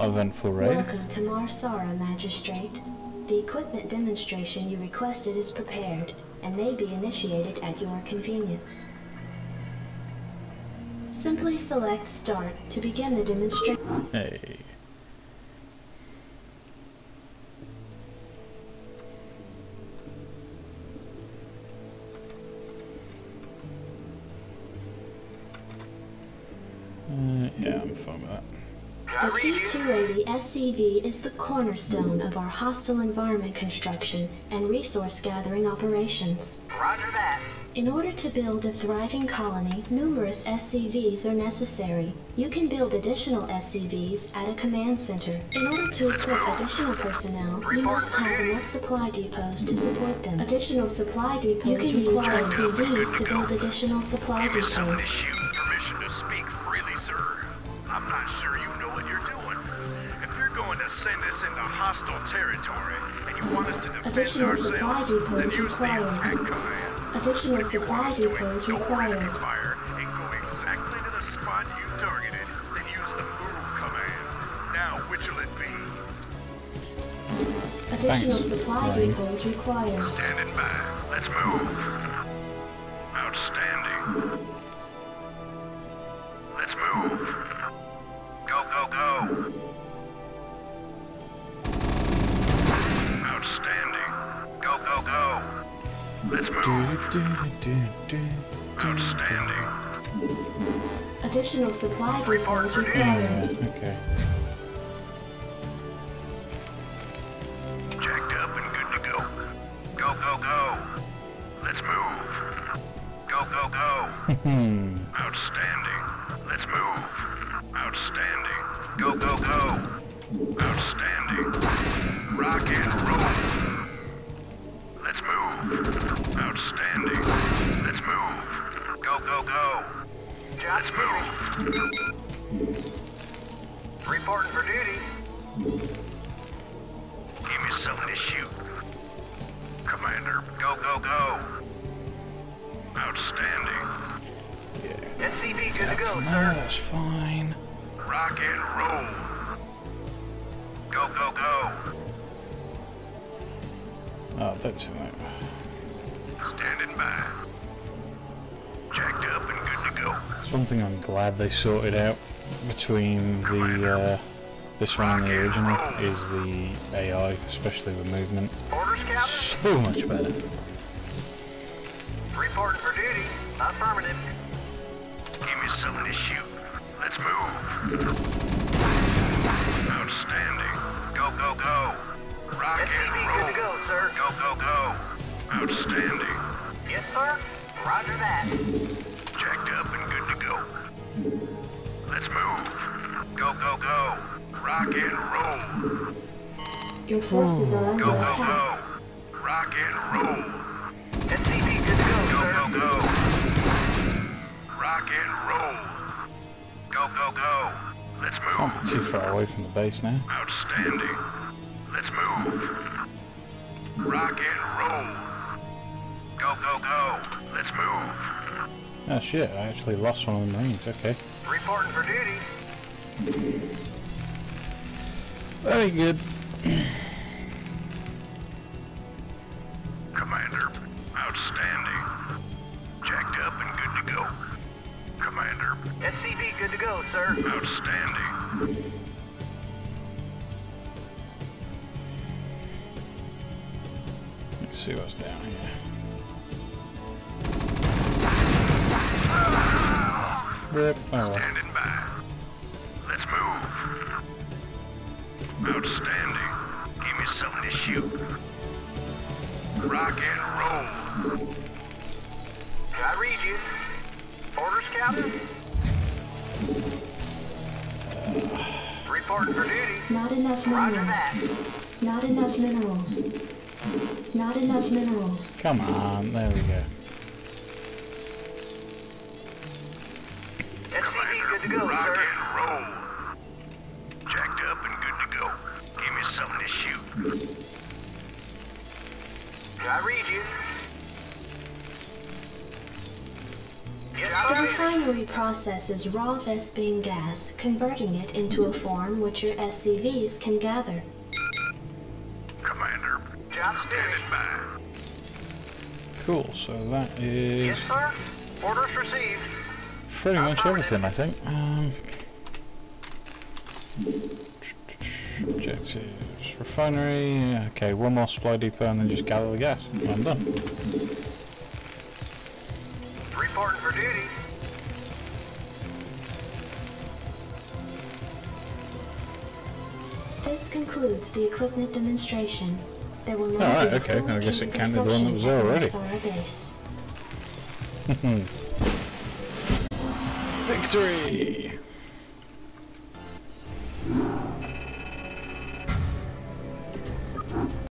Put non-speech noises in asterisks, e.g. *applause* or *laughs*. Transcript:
Eventful raid? Welcome to Mar Sara, Magistrate. The equipment demonstration you requested is prepared and may be initiated at your convenience. Simply select Start to begin the demonstration. Hey. Uh, yeah, I'm fine with that. The T-280 SCV is the cornerstone of our hostile environment construction and resource gathering operations. Roger that. In order to build a thriving colony, numerous SCVs are necessary. You can build additional SCVs at a command center. In order to equip additional personnel, you must have enough supply depots to support them. Additional supply depots you can use SCVs to build additional supply Give someone to depots. I'm not sure you know what you're doing. If you're going to send us into hostile territory and you want us to defend Additional supply ourselves, then depots use required. the attack command. Additional But if you want supply us to ignore required. enemy fire and go exactly to the spot you targeted, then use the move command. Now, which'll it be? Additional Thanks, supply Ryan. depots required. Standing by. Let's move. Outstanding. Let's move. Outstanding. Additional supply depots required. Okay. Jacked up and good to go. Go, go, go. Let's move. Go, go, go. Hmm. *laughs* Outstanding. Let's move. Outstanding. Go, go, go. Outstanding. Let's move. Reporting for duty. Give me something to shoot. Commander, go, go, go. Outstanding. Yeah. SCV good to go, No, sir. that's fine. Rock and roll. Go, go, go. Oh, that's too right. Standing by. One thing I'm glad they sorted out between the uh, this one and the original is the AI, especially the movement. Orders, So much better. Reporting for duty. Affirmative. Give me something to shoot. Let's move. Outstanding. Go, go, go. Rock and SCV roll. good to go, sir. Go, go, go. Outstanding. Yes, sir. Roger that. Jacked up Let's move. Go, go, go. Rock and roll. Your forces are under Go, go, attack. go. Rock and roll. SCV good to go, Go, sir. go, go. Rock and roll. Go, go, go. Let's Can't move. be too far away from the base now. Outstanding. Let's move. Rock and roll. Go, go, go. Let's. Oh shit, I actually lost one of the marines, okay. Reporting for duty. Very good. Commander, outstanding. Jacked up and good to go. Commander, SCV good to go, sir. outstanding. Let's see what's down here. Rip. Oh well. Standing by. Let's move. Outstanding. Give me something to shoot. Rock and roll. I read you. Orders, Captain. Reporting for duty. Not enough minerals. Not enough minerals. Not enough minerals. Come on, there we go. Good to go, Rock sir. and roll. Jacked up and good to go. Give me something to shoot. I read you. The refinery refinery processes raw Vespene gas, converting it into a form which your SCVs can gather. Commander, Job standing by. Cool, so that is Yes, sir. Orders received. Pretty much everything, I think. Um, objectives, refinery, okay, one more supply depot and then just gather the gas. I'm done. Reporting for duty. This concludes the equipment demonstration. There will now Alright, be a okay, fully I guess it capable counted the one that was there already. *laughs* Victory!